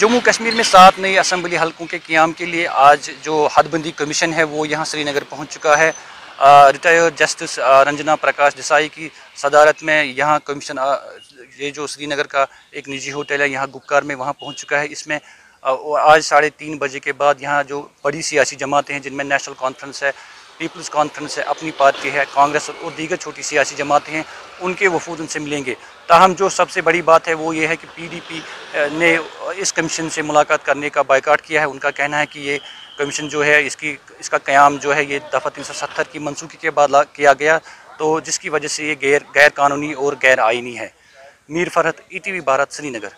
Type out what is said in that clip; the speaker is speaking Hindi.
जम्मू कश्मीर में सात नए असम्बली हलकों के क्याम के लिए आज जो हदबंदी कमीशन है, वो यहाँ श्रीनगर पहुँच चुका है। रिटायर्ड जस्टिस रंजना प्रकाश देसाई की सदारत में यहाँ कमीशन ये जो श्रीनगर का एक निजी होटल है, यहाँ गुप्कार में वहाँ पहुँच चुका है। इसमें आज साढ़े तीन बजे के बाद यहाँ जो बड़ी सियासी जमातें हैं, जिनमें नेशनल कॉन्फ्रेंस है पीपल्स कॉन्फ्रेंस है, अपनी पार्टी है, कांग्रेस और दीगर छोटी सियासी जमातें हैं, उनके वफूद उनसे मिलेंगे। ताहम जो सबसे बड़ी बात है वो ये है कि पीडीपी ने इस कमीशन से मुलाकात करने का बाइकाट किया है। उनका कहना है कि ये कमीशन जो है, इसकी, इसका क़्याम जो है, ये दफ़ा तीन सौ सत्तर की मनसूखी के बाद किया गया तो जिसकी वजह से ये गैर गैर कानूनी और गैर आइनी है। Mir Farhat E T V Bharat, Srinagar.